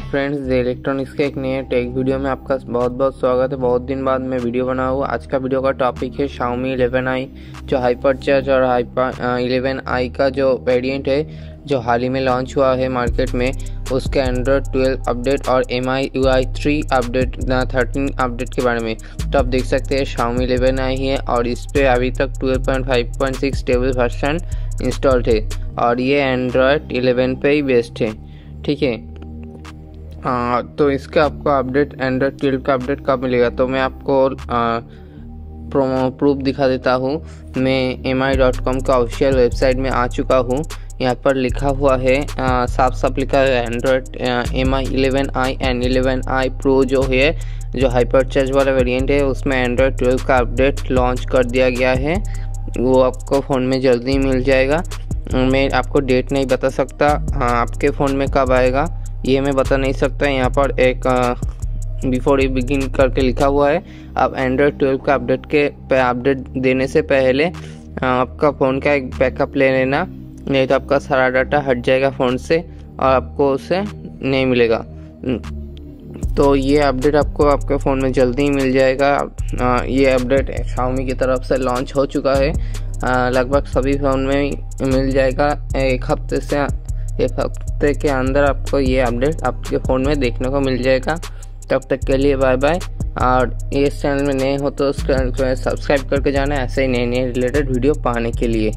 Friends electronics के एक नए टेक वीडियो में आपका बहुत बहुत स्वागत है। बहुत दिन बाद मैं वीडियो बना हुआ। आज का वीडियो का टॉपिक है Xiaomi 11i जो हाइपर चार्ज और हाइपर 11i का जो वेरिएंट है, जो हाल ही में लॉन्च हुआ है मार्केट में, उसके एंड्रॉयड 12 अपडेट और M I U I three update thirteen update के बारे में। तो आप देख सकते हैं शाओमी इलेवन आई है और इस पर अभी तक 12.5.6 स्टेबल वर्सन इंस्टॉल्ड है और ये एंड्रॉयड 11 पे ही बेस्ट है। ठीक है? आ, तो इसका आपको अपडेट एंड्रॉयड ट्वेल्व का अपडेट कब मिलेगा? तो मैं आपको प्रोमो प्रूफ दिखा देता हूँ। मैं एम आई डॉट कॉम का ऑफिशियल वेबसाइट में आ चुका हूँ। यहाँ पर लिखा हुआ है साफ़ साफ़ लिखा है Android M I eleven I and eleven I pro जो है जो हाइपर चार्ज वाला वेरिएंट है उसमें एंड्रॉयड ट्वेल्व का अपडेट लॉन्च कर दिया गया है। वो आपको फ़ोन में जल्दी मिल जाएगा। मैं आपको डेट नहीं बता सकता आपके फ़ोन में कब आएगा। ये मैं बता नहीं सकता, यहाँ पर एक बिफोर ई बिगिन करके लिखा हुआ है। आप एंड्रॉयड ट्वेल्व का अपडेट के अपडेट देने से पहले आपका फ़ोन का एक बैकअप ले लेना, नहीं तो आपका सारा डाटा हट जाएगा फ़ोन से और आपको उसे नहीं मिलेगा। तो ये अपडेट आपको आपके फ़ोन में जल्दी ही मिल जाएगा। ये अपडेट शाओमी की तरफ़ से लॉन्च हो चुका है। लगभग सभी फ़ोन में मिल जाएगा। एक हफ़्ते से एक हफ़्ते के अंदर आपको ये अपडेट आपके फ़ोन में देखने को मिल जाएगा। तब तक के लिए बाय बाय और इस चैनल में नए हो तो उस चैनल को सब्सक्राइब करके जाना। ऐसे ही नए नए रिलेटेड वीडियो पाने के लिए।